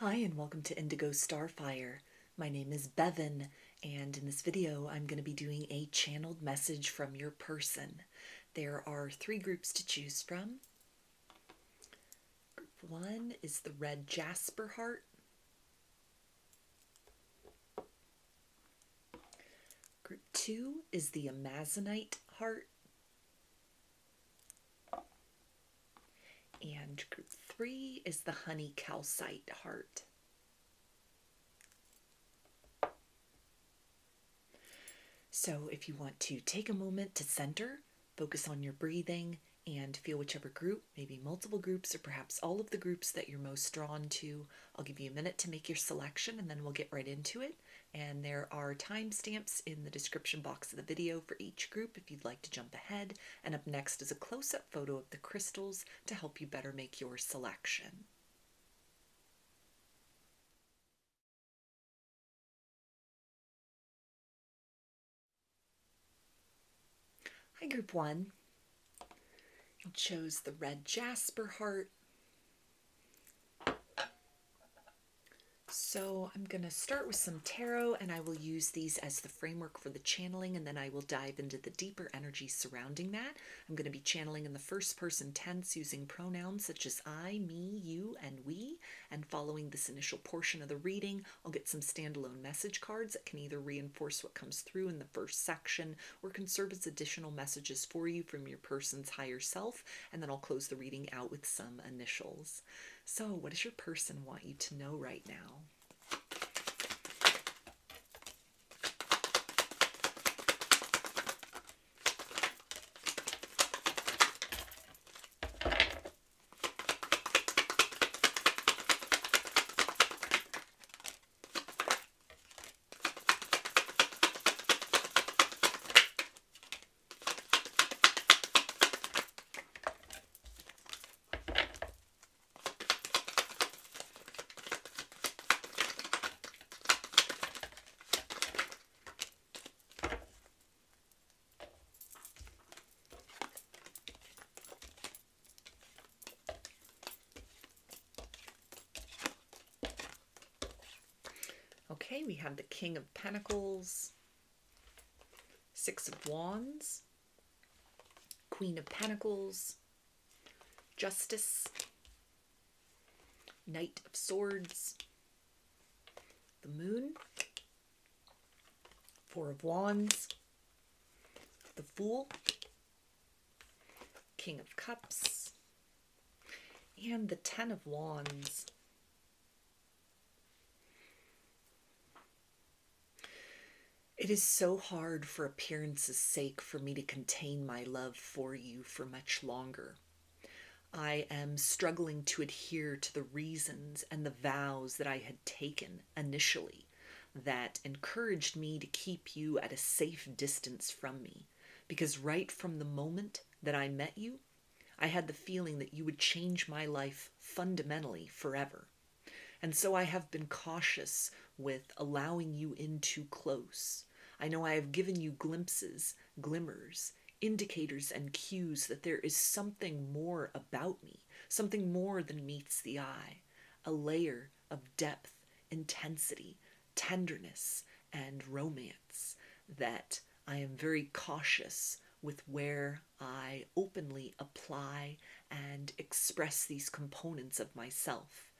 Hi, and welcome to Indigo Starfire. My name is Bevin, and in this video, I'm going to be doing a channeled message from your person. There are three groups to choose from. Group one is the red jasper heart. Group two is the amazonite heart. And group three is the honey calcite heart. So, if you want to take a moment to center, focus on your breathing, and feel whichever group, maybe multiple groups, or perhaps all of the groups that you're most drawn to, I'll give you a minute to make your selection and then we'll get right into it. And there are timestamps in the description box of the video for each group if you'd like to jump ahead. And up next is a close up photo of the crystals to help you better make your selection. Hi, Group 1. You chose the red jasper heart. So I'm going to start with some tarot and I will use these as the framework for the channeling and then I will dive into the deeper energy surrounding that. I'm going to be channeling in the first person tense using pronouns such as I, me, you, and we. And following this initial portion of the reading, I'll get some standalone message cards that can either reinforce what comes through in the first section or can serve as additional messages for you from your person's higher self. And then I'll close the reading out with some initials. So, what does your person want you to know right now? Okay, we have the King of Pentacles, Six of Wands, Queen of Pentacles, Justice, Knight of Swords, the Moon, Four of Wands, the Fool, King of Cups, and the Ten of Wands. It is so hard for appearance's sake for me to contain my love for you for much longer. I am struggling to adhere to the reasons and the vows that I had taken initially that encouraged me to keep you at a safe distance from me. Because right from the moment that I met you, I had the feeling that you would change my life fundamentally forever. And so I have been cautious with allowing you in too close. I know I have given you glimpses, glimmers, indicators, and cues that there is something more about me, something more than meets the eye, a layer of depth, intensity, tenderness, and romance that I am very cautious with where I openly apply and express these components of myself,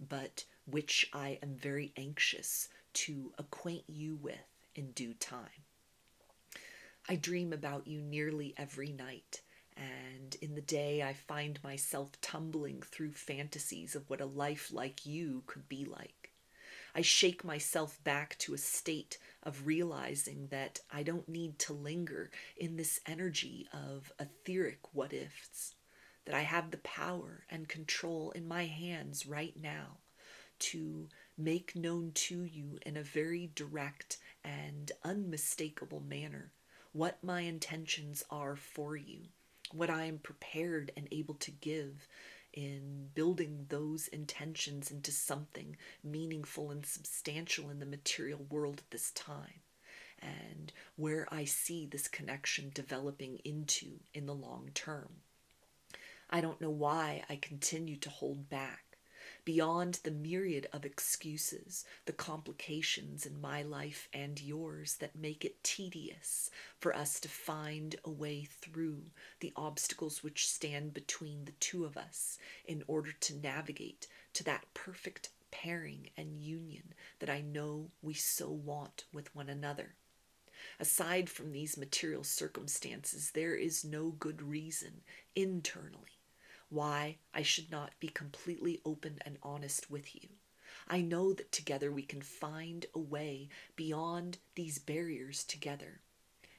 but which I am very anxious to acquaint you with in due time. I dream about you nearly every night, and in the day I find myself tumbling through fantasies of what a life like you could be like. I shake myself back to a state of realizing that I don't need to linger in this energy of etheric what ifs, that I have the power and control in my hands right now to make known to you in a very direct and unmistakable manner what my intentions are for you, what I am prepared and able to give in building those intentions into something meaningful and substantial in the material world at this time, and where I see this connection developing into in the long term. I don't know why I continue to hold back beyond the myriad of excuses, the complications in my life and yours that make it tedious for us to find a way through the obstacles which stand between the two of us in order to navigate to that perfect pairing and union that I know we so want with one another. Aside from these material circumstances, there is no good reason internally why I should not be completely open and honest with you. I know that together we can find a way beyond these barriers together.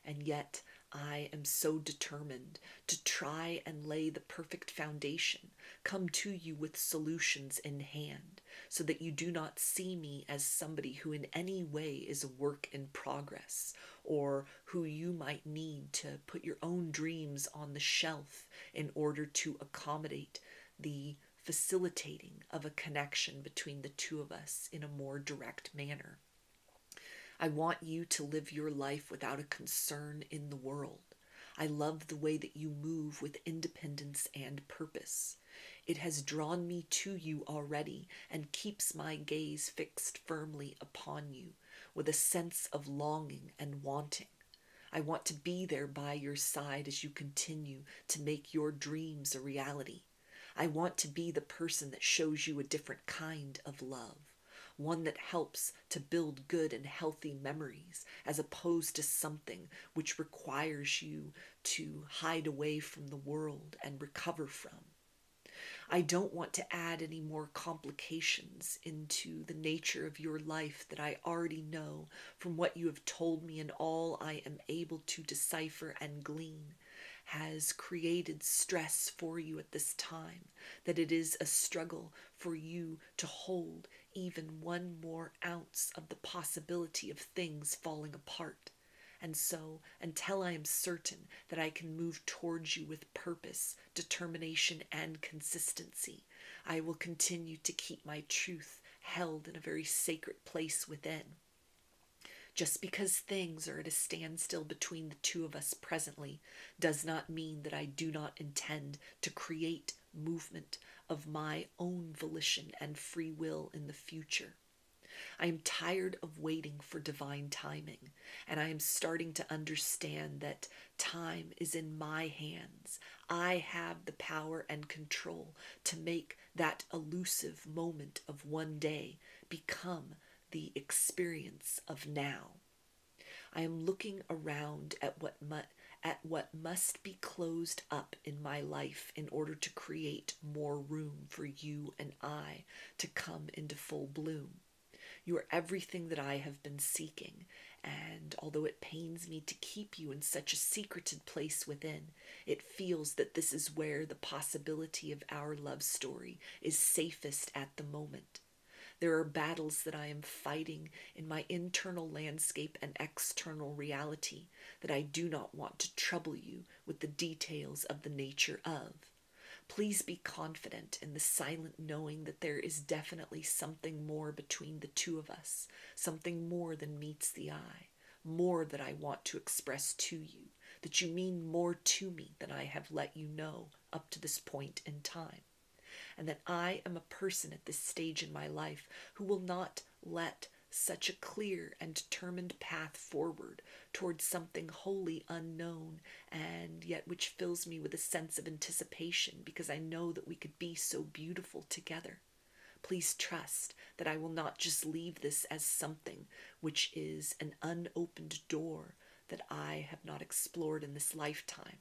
And yet, I am so determined to try and lay the perfect foundation, come to you with solutions in hand, so that you do not see me as somebody who in any way is a work in progress, or who you might need to put your own dreams on the shelf in order to accommodate the facilitating of a connection between the two of us in a more direct manner. I want you to live your life without a concern in the world. I love the way that you move with independence and purpose. It has drawn me to you already and keeps my gaze fixed firmly upon you with a sense of longing and wanting. I want to be there by your side as you continue to make your dreams a reality. I want to be the person that shows you a different kind of love one that helps to build good and healthy memories, as opposed to something which requires you to hide away from the world and recover from. I don't want to add any more complications into the nature of your life that I already know from what you have told me and all I am able to decipher and glean has created stress for you at this time, that it is a struggle for you to hold even one more ounce of the possibility of things falling apart. And so, until I am certain that I can move towards you with purpose, determination, and consistency, I will continue to keep my truth held in a very sacred place within. Just because things are at a standstill between the two of us presently does not mean that I do not intend to create movement of my own volition and free will in the future. I am tired of waiting for divine timing, and I am starting to understand that time is in my hands. I have the power and control to make that elusive moment of one day become the experience of now. I am looking around at what mu- at what must be closed up in my life in order to create more room for you and I to come into full bloom. You are everything that I have been seeking, and although it pains me to keep you in such a secreted place within, it feels that this is where the possibility of our love story is safest at the moment. There are battles that I am fighting in my internal landscape and external reality that I do not want to trouble you with the details of the nature of. Please be confident in the silent knowing that there is definitely something more between the two of us, something more than meets the eye, more that I want to express to you, that you mean more to me than I have let you know up to this point in time and that I am a person at this stage in my life who will not let such a clear and determined path forward towards something wholly unknown and yet which fills me with a sense of anticipation because I know that we could be so beautiful together. Please trust that I will not just leave this as something which is an unopened door that I have not explored in this lifetime.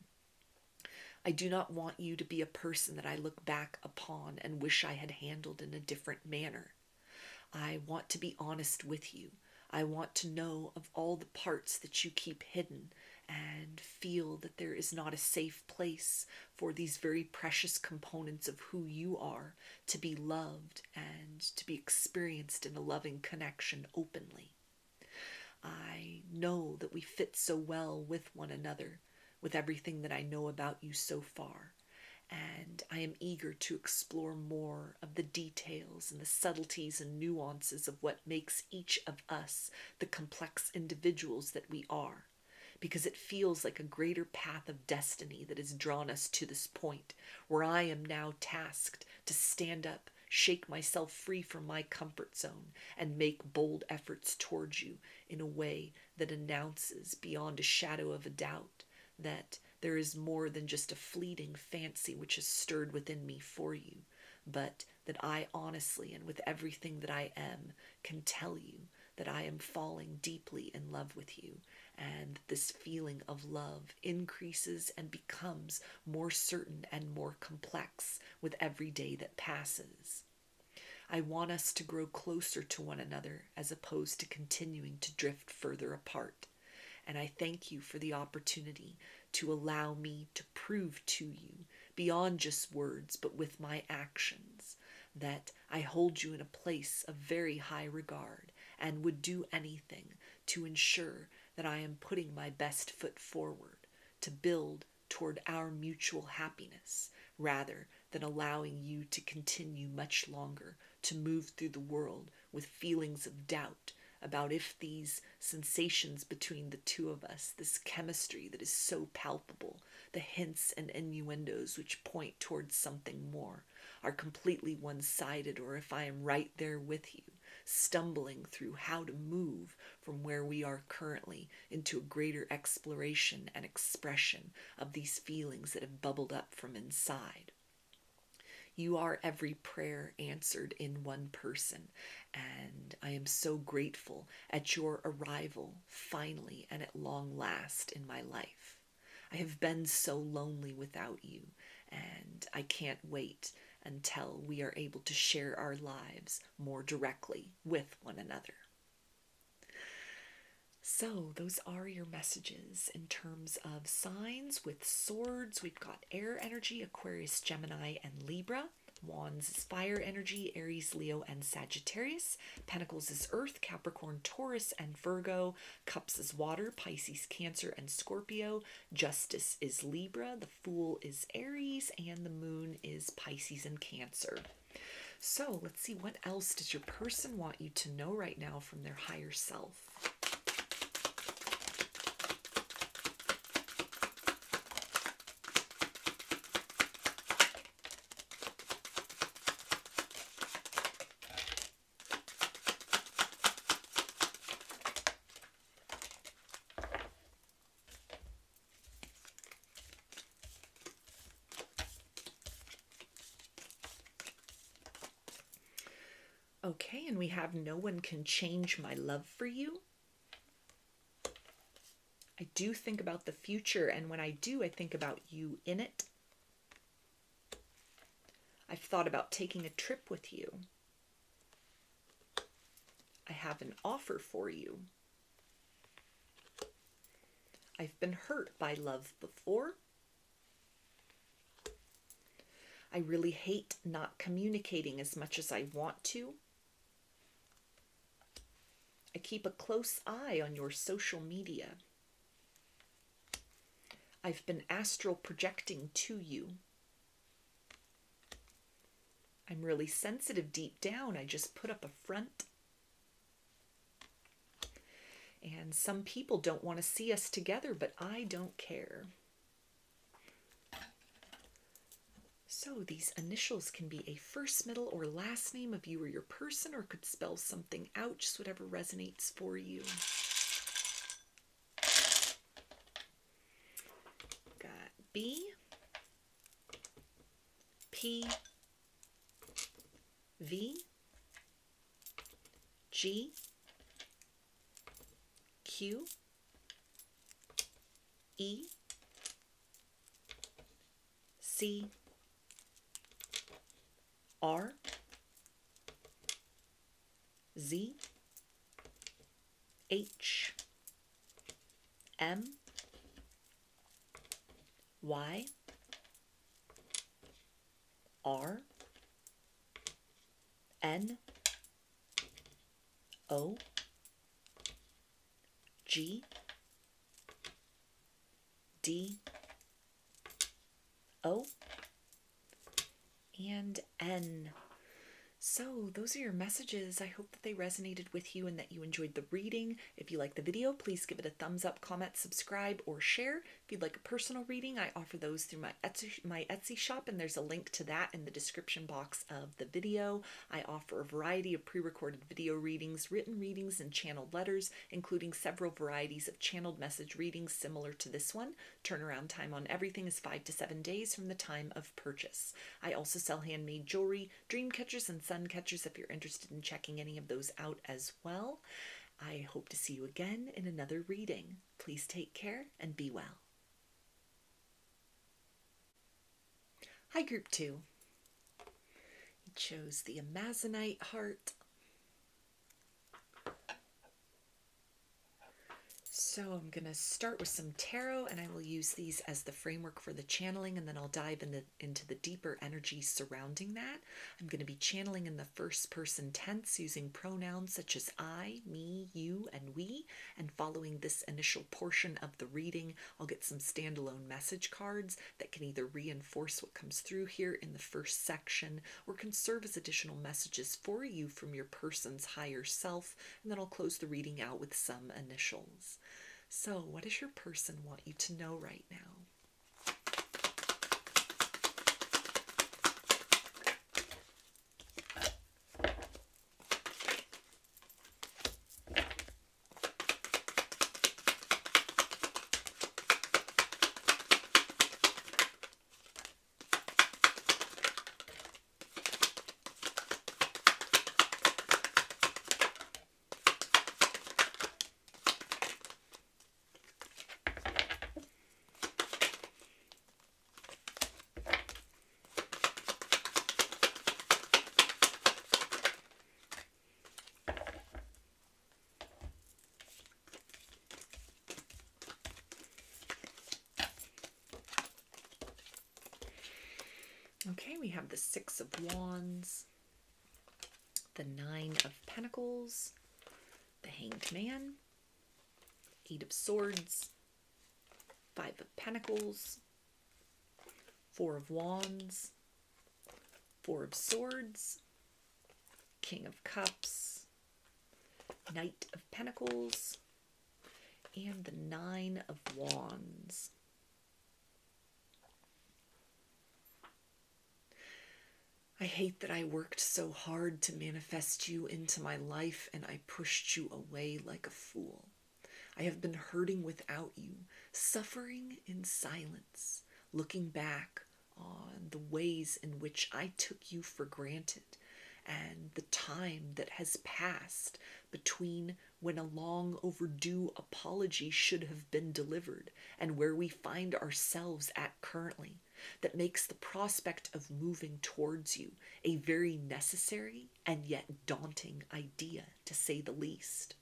I do not want you to be a person that I look back upon and wish I had handled in a different manner. I want to be honest with you. I want to know of all the parts that you keep hidden and feel that there is not a safe place for these very precious components of who you are to be loved and to be experienced in a loving connection openly. I know that we fit so well with one another with everything that I know about you so far. And I am eager to explore more of the details and the subtleties and nuances of what makes each of us the complex individuals that we are. Because it feels like a greater path of destiny that has drawn us to this point, where I am now tasked to stand up, shake myself free from my comfort zone, and make bold efforts towards you in a way that announces beyond a shadow of a doubt that there is more than just a fleeting fancy which is stirred within me for you, but that I honestly and with everything that I am can tell you that I am falling deeply in love with you, and this feeling of love increases and becomes more certain and more complex with every day that passes. I want us to grow closer to one another as opposed to continuing to drift further apart. And I thank you for the opportunity to allow me to prove to you, beyond just words, but with my actions, that I hold you in a place of very high regard and would do anything to ensure that I am putting my best foot forward to build toward our mutual happiness rather than allowing you to continue much longer to move through the world with feelings of doubt about if these sensations between the two of us, this chemistry that is so palpable, the hints and innuendos which point towards something more, are completely one sided, or if I am right there with you, stumbling through how to move from where we are currently into a greater exploration and expression of these feelings that have bubbled up from inside. You are every prayer answered in one person, and I am so grateful at your arrival finally and at long last in my life. I have been so lonely without you, and I can't wait until we are able to share our lives more directly with one another. So, those are your messages in terms of signs with swords. We've got air energy, Aquarius, Gemini, and Libra. Wands is fire energy, Aries, Leo, and Sagittarius. Pentacles is earth, Capricorn, Taurus, and Virgo. Cups is water, Pisces, Cancer, and Scorpio. Justice is Libra. The Fool is Aries, and the Moon is Pisces and Cancer. So let's see what else does your person want you to know right now from their higher self? Okay, and we have no one can change my love for you. I do think about the future, and when I do, I think about you in it. I've thought about taking a trip with you. I have an offer for you. I've been hurt by love before. I really hate not communicating as much as I want to. Keep a close eye on your social media. I've been astral projecting to you. I'm really sensitive deep down. I just put up a front. And some people don't want to see us together, but I don't care. So these initials can be a first, middle, or last name of you or your person, or could spell something out, just whatever resonates for you. Got B, P, V, G, Q, E, C, R Z H M Y R N O G D O and N. So, those are your messages. I hope that they resonated with you and that you enjoyed the reading. If you like the video, please give it a thumbs up, comment, subscribe, or share. If you'd like a personal reading, I offer those through my Etsy, my Etsy shop, and there's a link to that in the description box of the video. I offer a variety of pre recorded video readings, written readings, and channeled letters, including several varieties of channeled message readings similar to this one. Turnaround time on everything is five to seven days from the time of purchase. I also sell handmade jewelry, dream catchers, and sun catchers if you're interested in checking any of those out as well. I hope to see you again in another reading. Please take care and be well. Hi, Group 2. You chose the Amazonite heart So I'm going to start with some tarot and I will use these as the framework for the channeling and then I'll dive in the, into the deeper energy surrounding that. I'm going to be channeling in the first person tense using pronouns such as I, me, you, and we. And following this initial portion of the reading, I'll get some standalone message cards that can either reinforce what comes through here in the first section or can serve as additional messages for you from your person's higher self. And then I'll close the reading out with some initials. So, what does your person want you to know right now? Okay, we have the Six of Wands, the Nine of Pentacles, the Hanged Man, Eight of Swords, Five of Pentacles, Four of Wands, Four of Swords, King of Cups, Knight of Pentacles, and the Nine of Wands. I hate that I worked so hard to manifest you into my life and I pushed you away like a fool. I have been hurting without you, suffering in silence, looking back on the ways in which I took you for granted and the time that has passed between when a long overdue apology should have been delivered and where we find ourselves at currently that makes the prospect of moving towards you a very necessary and yet daunting idea, to say the least.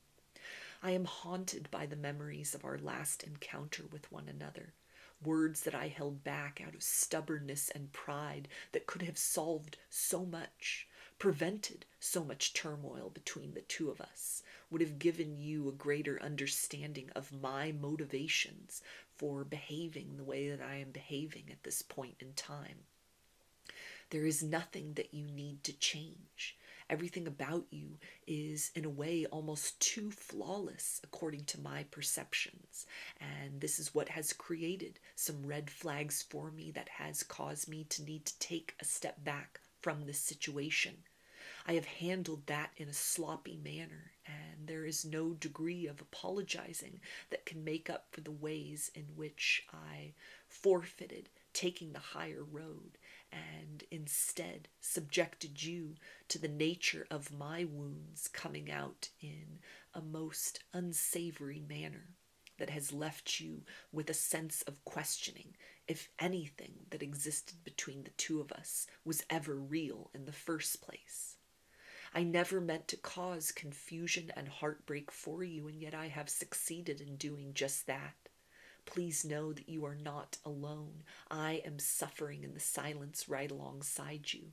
I am haunted by the memories of our last encounter with one another, words that I held back out of stubbornness and pride that could have solved so much, prevented so much turmoil between the two of us, would have given you a greater understanding of my motivations for behaving the way that I am behaving at this point in time. There is nothing that you need to change. Everything about you is, in a way, almost too flawless according to my perceptions. And this is what has created some red flags for me that has caused me to need to take a step back from this situation. I have handled that in a sloppy manner, and there is no degree of apologizing that can make up for the ways in which I forfeited taking the higher road and instead subjected you to the nature of my wounds coming out in a most unsavory manner that has left you with a sense of questioning if anything that existed between the two of us was ever real in the first place. I never meant to cause confusion and heartbreak for you, and yet I have succeeded in doing just that. Please know that you are not alone. I am suffering in the silence right alongside you.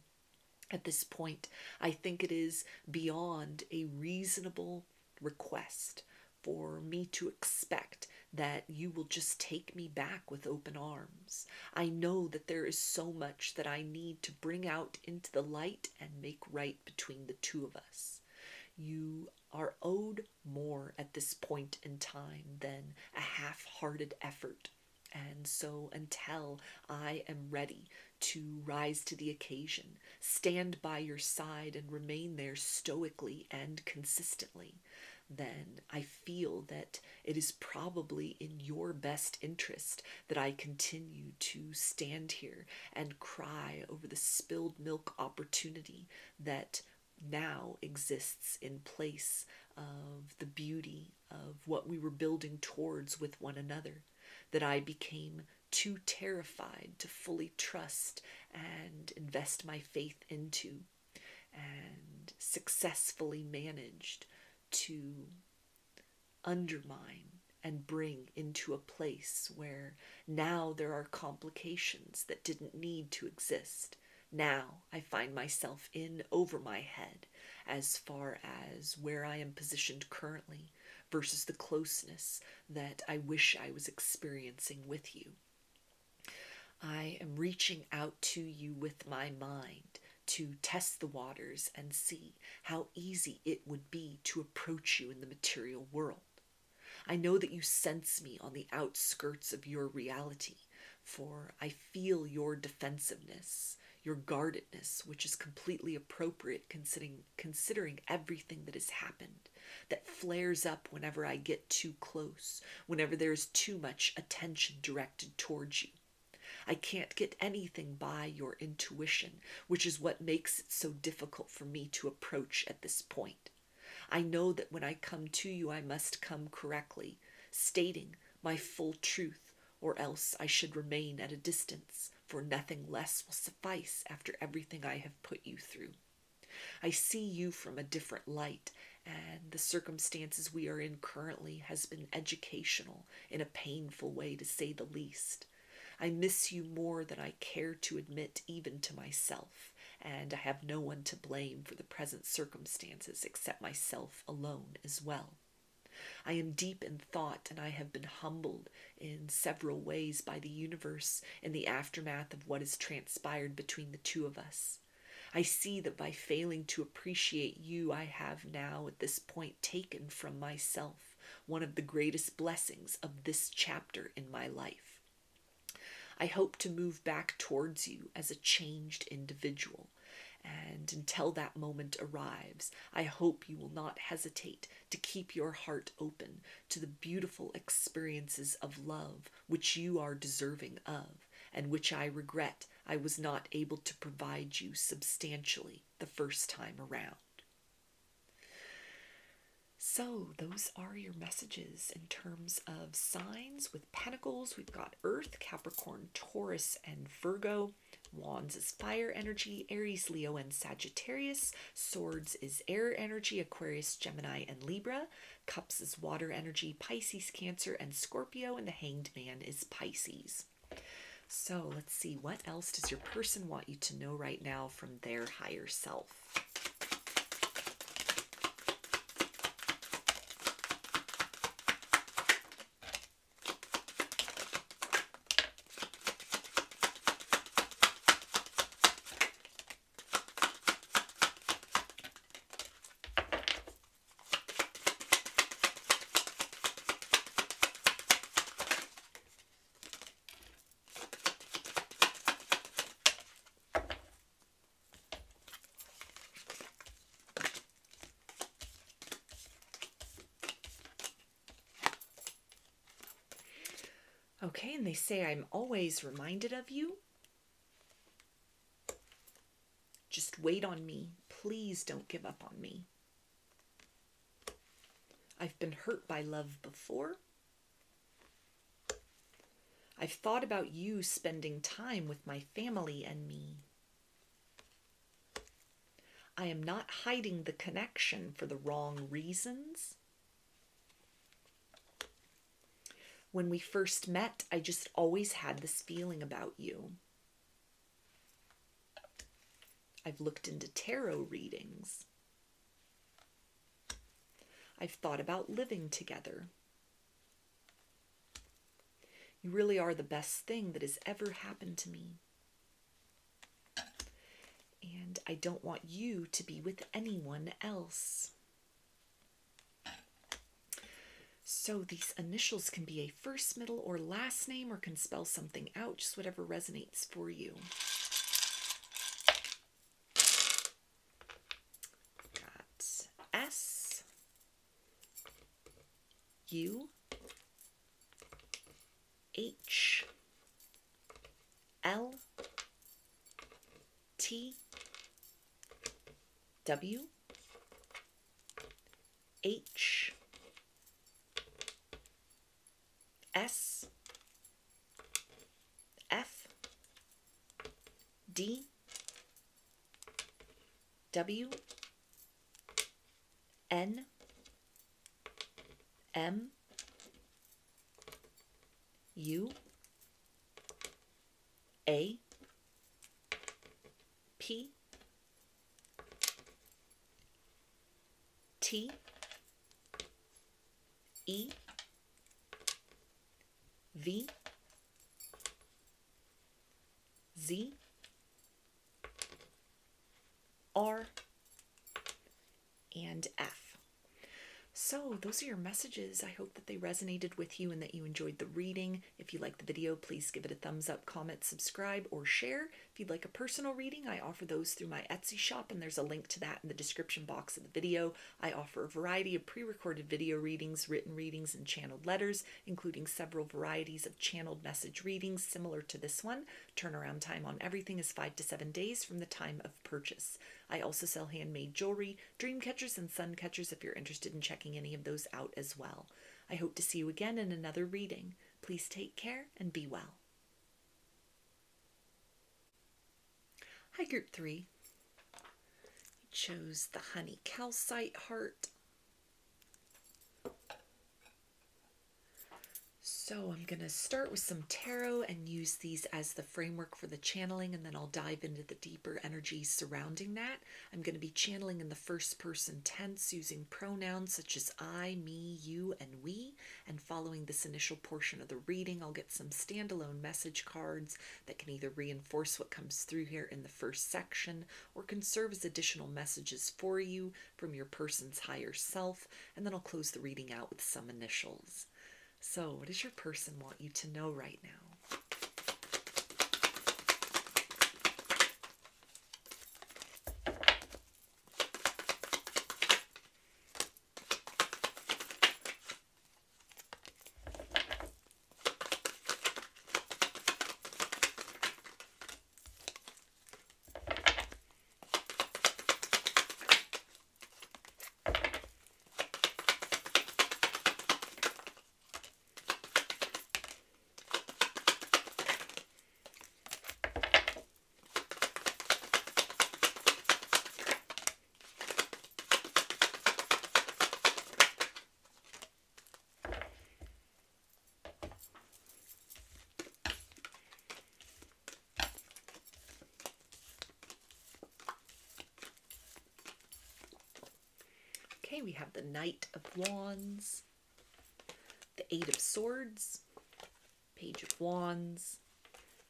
At this point, I think it is beyond a reasonable request for me to expect that you will just take me back with open arms. I know that there is so much that I need to bring out into the light and make right between the two of us. You are owed more at this point in time than a half hearted effort. And so, until I am ready to rise to the occasion, stand by your side, and remain there stoically and consistently, then I feel that it is probably in your best interest that I continue to stand here and cry over the spilled milk opportunity that now exists in place of the beauty of what we were building towards with one another, that I became too terrified to fully trust and invest my faith into, and successfully managed to undermine and bring into a place where now there are complications that didn't need to exist. Now I find myself in over my head as far as where I am positioned currently versus the closeness that I wish I was experiencing with you. I am reaching out to you with my mind to test the waters and see how easy it would be to approach you in the material world. I know that you sense me on the outskirts of your reality, for I feel your defensiveness, your guardedness, which is completely appropriate considering, considering everything that has happened, that flares up whenever I get too close, whenever there is too much attention directed towards you. I can't get anything by your intuition, which is what makes it so difficult for me to approach at this point. I know that when I come to you, I must come correctly, stating my full truth, or else I should remain at a distance, for nothing less will suffice after everything I have put you through. I see you from a different light, and the circumstances we are in currently has been educational in a painful way, to say the least. I miss you more than I care to admit, even to myself, and I have no one to blame for the present circumstances except myself alone as well. I am deep in thought, and I have been humbled in several ways by the universe in the aftermath of what has transpired between the two of us. I see that by failing to appreciate you, I have now at this point taken from myself one of the greatest blessings of this chapter in my life. I hope to move back towards you as a changed individual. And until that moment arrives, I hope you will not hesitate to keep your heart open to the beautiful experiences of love which you are deserving of, and which I regret I was not able to provide you substantially the first time around. So, those are your messages in terms of signs with pentacles. We've got Earth, Capricorn, Taurus, and Virgo. Wands is fire energy, Aries, Leo, and Sagittarius. Swords is air energy, Aquarius, Gemini, and Libra. Cups is water energy, Pisces, Cancer, and Scorpio. And the Hanged Man is Pisces. So let's see, what else does your person want you to know right now from their higher self? Okay, and they say, I'm always reminded of you. Just wait on me. Please don't give up on me. I've been hurt by love before. I've thought about you spending time with my family and me. I am not hiding the connection for the wrong reasons. When we first met, I just always had this feeling about you. I've looked into tarot readings. I've thought about living together. You really are the best thing that has ever happened to me. And I don't want you to be with anyone else. So these initials can be a first, middle, or last name, or can spell something out, just whatever resonates for you. Got S, U, H, L, T, W, H, S F D W N M U A P T E V Z R and F. So, those are your messages. I hope that they resonated with you and that you enjoyed the reading. If you liked the video, please give it a thumbs up, comment, subscribe, or share. If you'd like a personal reading, I offer those through my Etsy shop, and there's a link to that in the description box of the video. I offer a variety of pre recorded video readings, written readings, and channeled letters, including several varieties of channeled message readings similar to this one. Turnaround time on everything is five to seven days from the time of purchase. I also sell handmade jewelry, dream catchers, and sun catchers if you're interested in checking any of those out as well. I hope to see you again in another reading. Please take care and be well. Hi, Group 3. You chose the honey calcite heart. So I'm going to start with some tarot and use these as the framework for the channeling, and then I'll dive into the deeper energies surrounding that. I'm going to be channeling in the first person tense using pronouns such as I, me, you, and we. And following this initial portion of the reading, I'll get some standalone message cards that can either reinforce what comes through here in the first section or can serve as additional messages for you from your person's higher self. And then I'll close the reading out with some initials. So, what does your person want you to know right now? We have the Knight of Wands, the Eight of Swords, Page of Wands,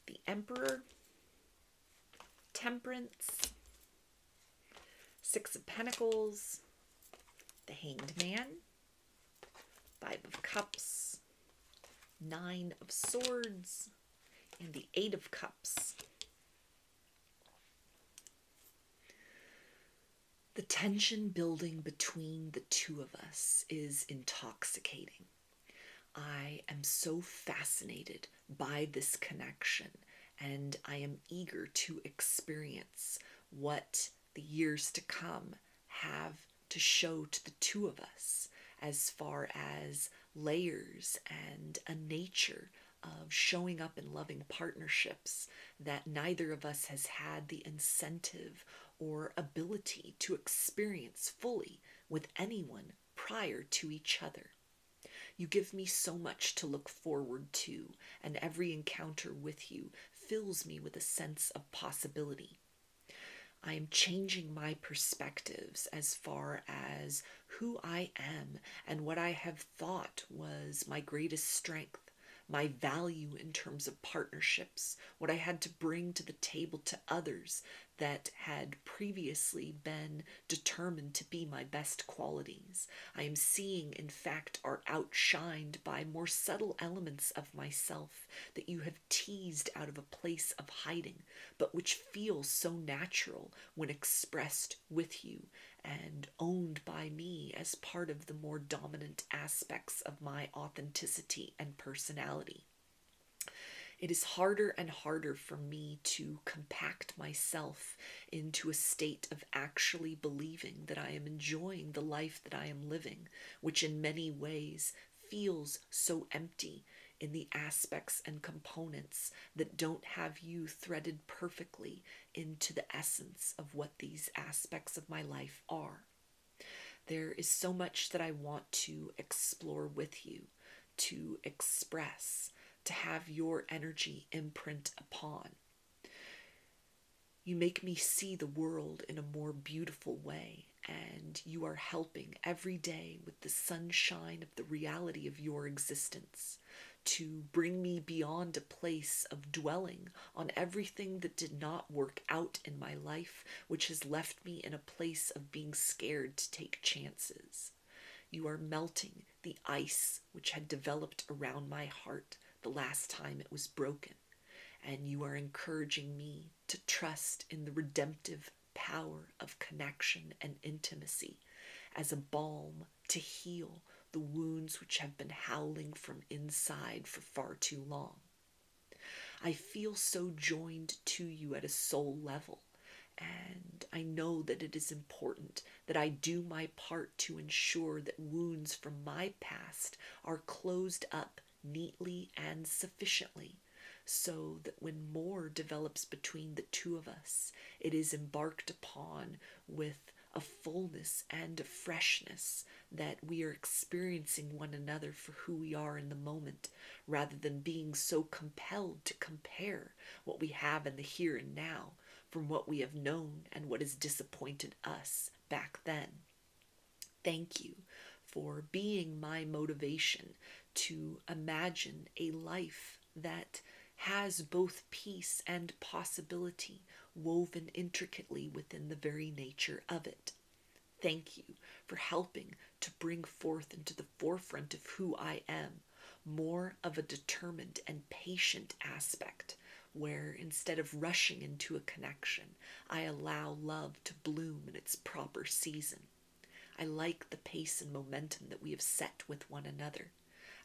the Emperor, Temperance, Six of Pentacles, the Hanged Man, Five of Cups, Nine of Swords, and the Eight of Cups. The tension building between the two of us is intoxicating. I am so fascinated by this connection, and I am eager to experience what the years to come have to show to the two of us as far as layers and a nature of showing up in loving partnerships that neither of us has had the incentive or ability to experience fully with anyone prior to each other. You give me so much to look forward to, and every encounter with you fills me with a sense of possibility. I am changing my perspectives as far as who I am and what I have thought was my greatest strength my value in terms of partnerships, what I had to bring to the table to others that had previously been determined to be my best qualities. I am seeing, in fact, are outshined by more subtle elements of myself that you have teased out of a place of hiding, but which feel so natural when expressed with you and owned by me as part of the more dominant aspects of my authenticity and personality. It is harder and harder for me to compact myself into a state of actually believing that I am enjoying the life that I am living, which in many ways feels so empty in the aspects and components that don't have you threaded perfectly into the essence of what these aspects of my life are. There is so much that I want to explore with you, to express, to have your energy imprint upon. You make me see the world in a more beautiful way, and you are helping every day with the sunshine of the reality of your existence to bring me beyond a place of dwelling on everything that did not work out in my life, which has left me in a place of being scared to take chances. You are melting the ice which had developed around my heart the last time it was broken, and you are encouraging me to trust in the redemptive power of connection and intimacy as a balm to heal the wounds which have been howling from inside for far too long. I feel so joined to you at a soul level, and I know that it is important that I do my part to ensure that wounds from my past are closed up neatly and sufficiently so that when more develops between the two of us, it is embarked upon with a fullness and a freshness that we are experiencing one another for who we are in the moment rather than being so compelled to compare what we have in the here and now from what we have known and what has disappointed us back then. Thank you for being my motivation to imagine a life that has both peace and possibility woven intricately within the very nature of it. Thank you for helping to bring forth into the forefront of who I am more of a determined and patient aspect, where instead of rushing into a connection, I allow love to bloom in its proper season. I like the pace and momentum that we have set with one another.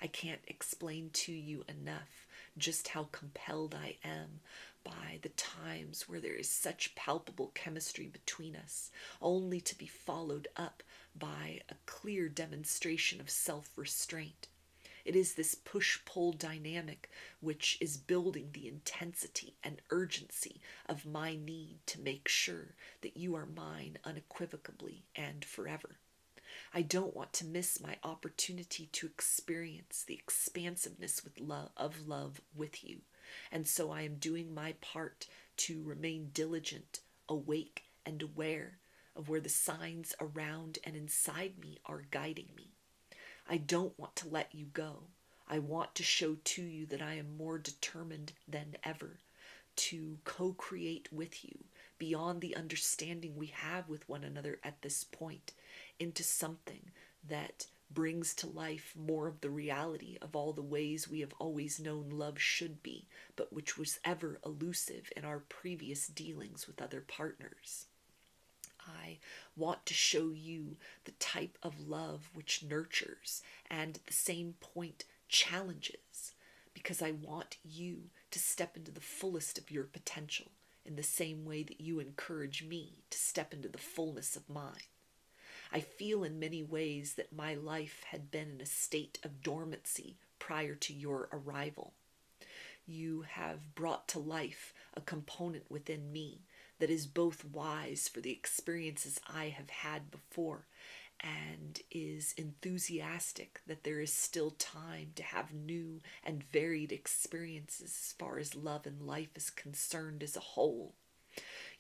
I can't explain to you enough just how compelled I am by the times where there is such palpable chemistry between us, only to be followed up by a clear demonstration of self restraint. It is this push pull dynamic which is building the intensity and urgency of my need to make sure that you are mine unequivocally and forever. I don't want to miss my opportunity to experience the expansiveness with love, of love with you. And so I am doing my part to remain diligent, awake, and aware of where the signs around and inside me are guiding me. I don't want to let you go. I want to show to you that I am more determined than ever to co create with you beyond the understanding we have with one another at this point into something that brings to life more of the reality of all the ways we have always known love should be, but which was ever elusive in our previous dealings with other partners. I want to show you the type of love which nurtures and at the same point challenges, because I want you to step into the fullest of your potential in the same way that you encourage me to step into the fullness of mine. I feel in many ways that my life had been in a state of dormancy prior to your arrival. You have brought to life a component within me that is both wise for the experiences I have had before and is enthusiastic that there is still time to have new and varied experiences as far as love and life is concerned as a whole.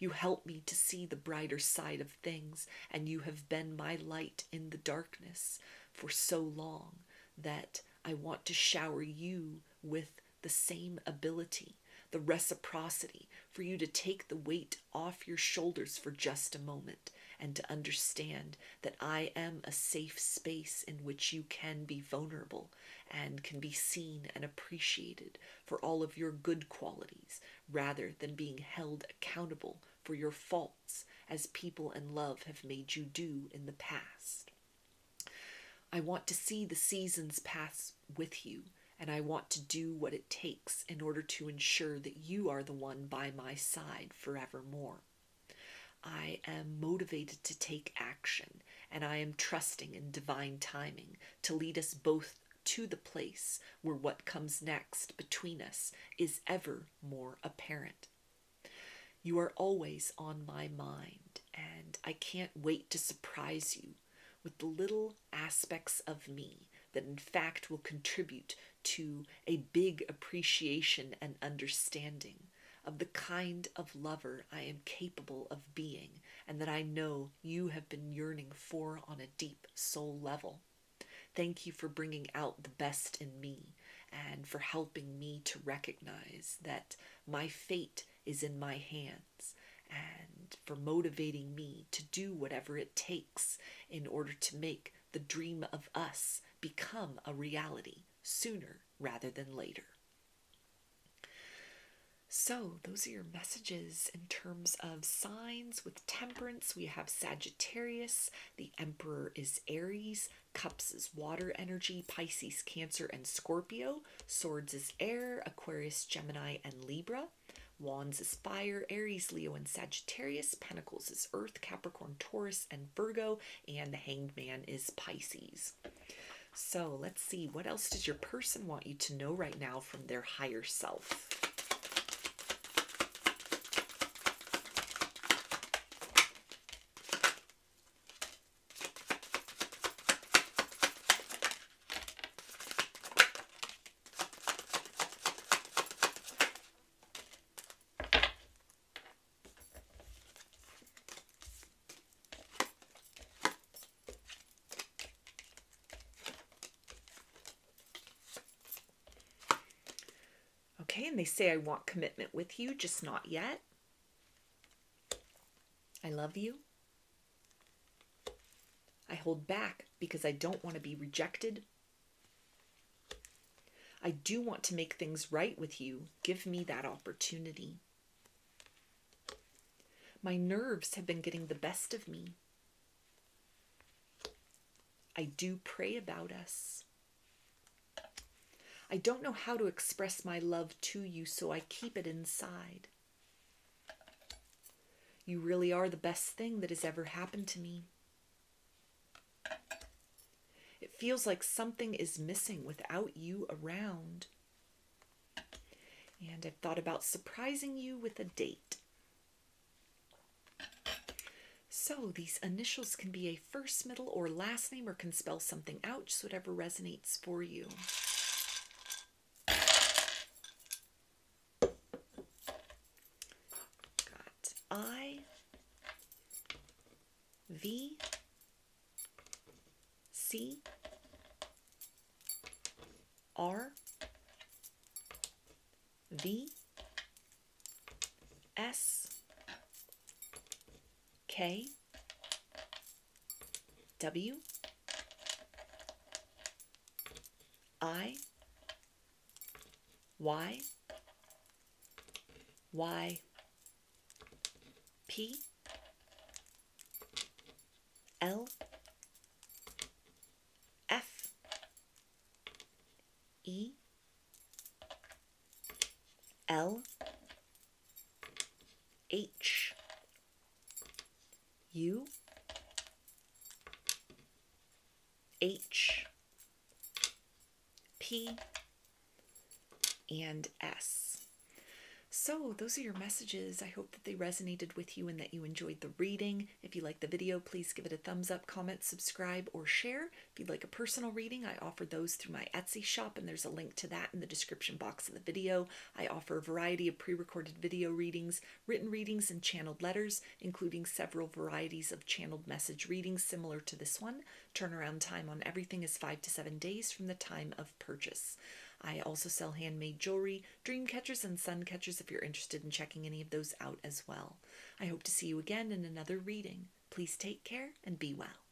You help me to see the brighter side of things, and you have been my light in the darkness for so long that I want to shower you with the same ability, the reciprocity, for you to take the weight off your shoulders for just a moment and to understand that I am a safe space in which you can be vulnerable and can be seen and appreciated for all of your good qualities rather than being held accountable for your faults as people and love have made you do in the past. I want to see the seasons pass with you, and I want to do what it takes in order to ensure that you are the one by my side forevermore. I am motivated to take action, and I am trusting in divine timing to lead us both to the place where what comes next between us is ever more apparent. You are always on my mind, and I can't wait to surprise you with the little aspects of me that, in fact, will contribute to a big appreciation and understanding of the kind of lover I am capable of being, and that I know you have been yearning for on a deep soul level. Thank you for bringing out the best in me and for helping me to recognize that my fate is in my hands and for motivating me to do whatever it takes in order to make the dream of us become a reality sooner rather than later. So, those are your messages in terms of signs. With temperance, we have Sagittarius, the Emperor is Aries, Cups is water energy, Pisces, Cancer, and Scorpio, Swords is air, Aquarius, Gemini, and Libra. Wands is fire, Aries, Leo, and Sagittarius. Pentacles is earth, Capricorn, Taurus, and Virgo. And the hanged man is Pisces. So let's see, what else does your person want you to know right now from their higher self? Okay, and they say, I want commitment with you, just not yet. I love you. I hold back because I don't want to be rejected. I do want to make things right with you. Give me that opportunity. My nerves have been getting the best of me. I do pray about us. I don't know how to express my love to you, so I keep it inside. You really are the best thing that has ever happened to me. It feels like something is missing without you around. And I've thought about surprising you with a date. So these initials can be a first, middle, or last name, or can spell something out, just whatever resonates for you. I V C R V S K W I Y Y P L F E L H U H P and S. Those are your messages. I hope that they resonated with you and that you enjoyed the reading. If you like the video, please give it a thumbs up, comment, subscribe, or share. If you'd like a personal reading, I offer those through my Etsy shop, and there's a link to that in the description box of the video. I offer a variety of pre recorded video readings, written readings, and channeled letters, including several varieties of channeled message readings similar to this one. Turnaround time on everything is five to seven days from the time of purchase. I also sell handmade jewelry, dream catchers, and sun catchers if you're interested in checking any of those out as well. I hope to see you again in another reading. Please take care and be well.